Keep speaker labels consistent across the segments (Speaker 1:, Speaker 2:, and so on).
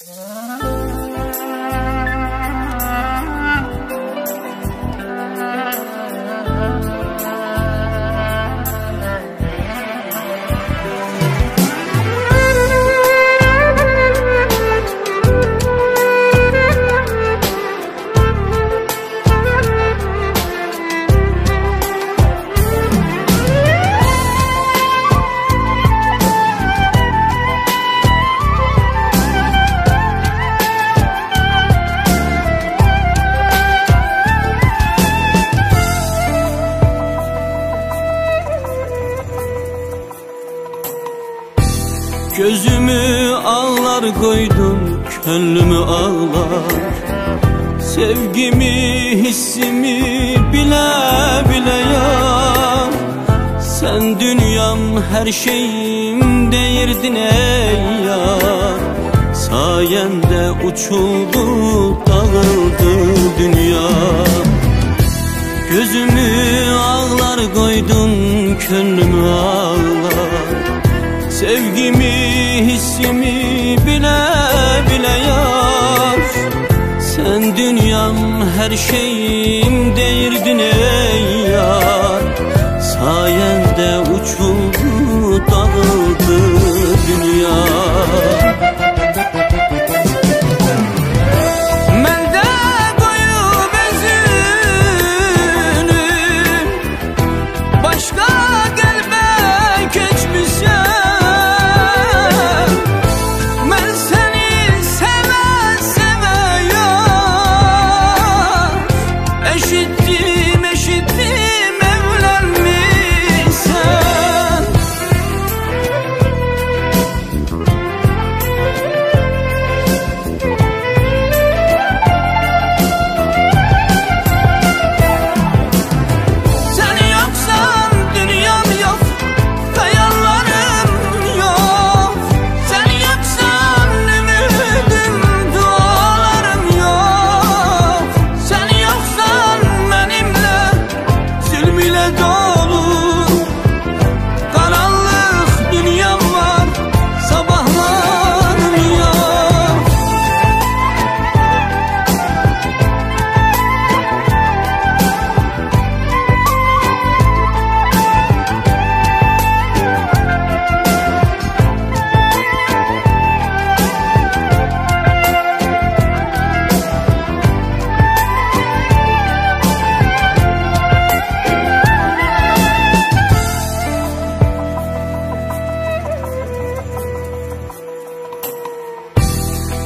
Speaker 1: Thank you. Gözümü ağlar koydun, könlümü ağlar. Sevgimi, hissimi bile bile ya Sen dünyam, her şeyim değirdin ey yar. Sayende uçuldu, dağıldı dünya. Gözümü ağlar koydun, könlümü ağlar. Sevgimi, hissimi bile bile yar Sen dünyam, her şeyim değirdin ey yar. Sayende uçuldu,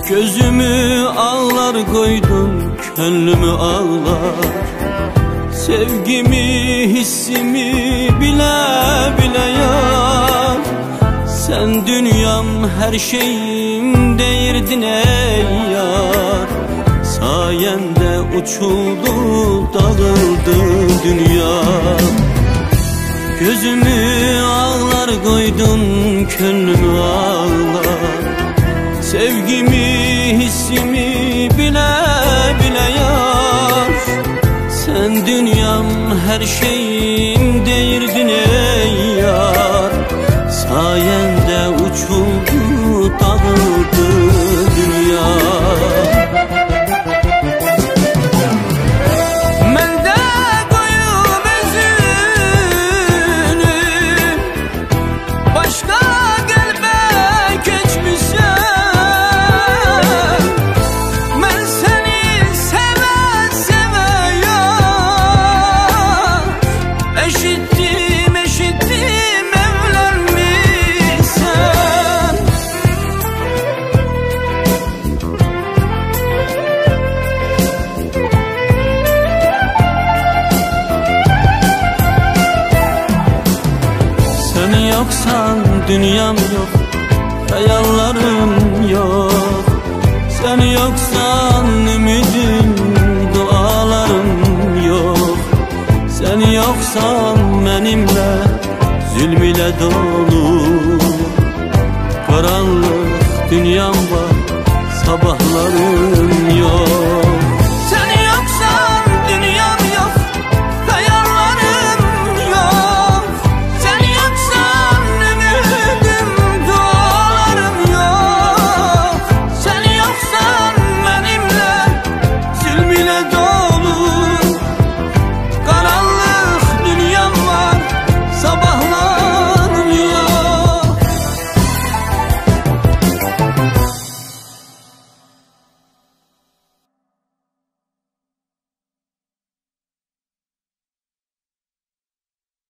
Speaker 1: Gözümü ağlar koydum, könlümü ağlar. Sevgimi, hissimi bile bile yar. Sen dünyam, her şeyim değirdin ey yar. Sayende uçuldu, dağıldı dünya. Gözümü ağlar koydun, könlümü ağlar Sevgimi, hissimi bile bile yar Sen dünyam, her şeyim değirdin ey yar. Sayende uçuldu, yoksan dünyam yok Hayallarım yok. Sen yoksan ümidim dualarım yok. Sen yoksan benimle zulmüyle dolu. Karanlık dünyam var sabahlarım